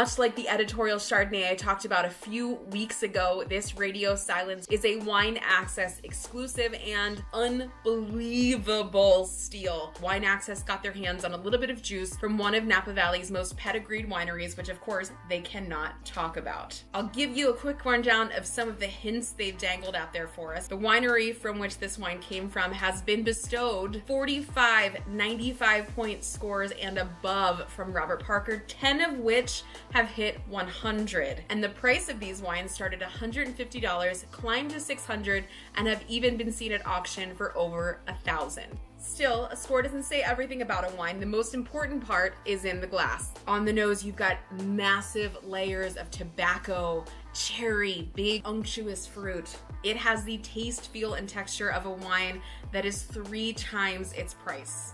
Much like the editorial Chardonnay I talked about a few weeks ago, this Radio Silence is a wine access exclusive and unbelievable steal. Wine Access got their hands on a little bit of juice from one of Napa Valley's most pedigreed wineries, which of course they cannot talk about. I'll give you a quick rundown of some of the hints they've dangled out there for us. The winery from which this wine came from has been bestowed 45 95 point scores and above from Robert Parker, 10 of which have hit 100. And the price of these wines started $150, climbed to 600, and have even been seen at auction for over a thousand. Still, a score doesn't say everything about a wine. The most important part is in the glass. On the nose, you've got massive layers of tobacco, cherry, big unctuous fruit. It has the taste, feel, and texture of a wine that is three times its price.